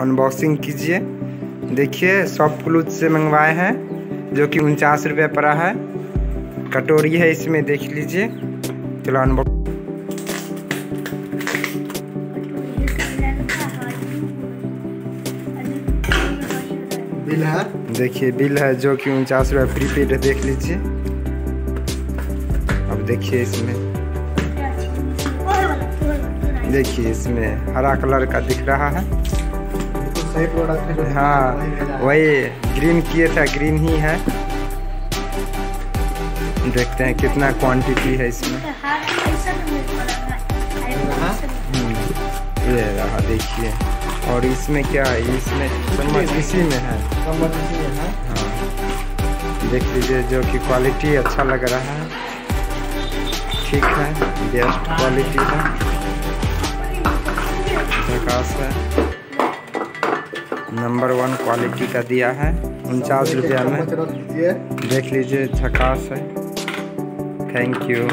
Unboxing कीजिए। देखिए soft क्लूथ से मंगवाए हैं जो कि उनचास रुपये पड़ा है। कटोरी है इसमें देख लीजिए। चलो अनबॉक्स बिल है? देखिए बिल है जो कि उनचास रुपये प्रीपेड है देख लीजिए। अब देखिए इसमें। देखिए इसमें हरा कलर का दिख रहा है। सही प्रोडक्ट है। हाँ वही ग्रीन किए था ग्रीन ही है। देखते हैं कितना क्वांटिटी है इसमें। हम्म, ये रहा देखिए। और इसमें क्या है? इसमें चम्मच इसी में। है। चम्मच इसी में है। हाँ। देख लीजिए जो कि क्वालिटी अच्छा लग रहा है। ठीक है बेस्ट क्वालिटी है। झकास है। नंबर वन क्वालिटी का दिया है। उनचास रुपया में। देख लीजिए, झकास है। Thank you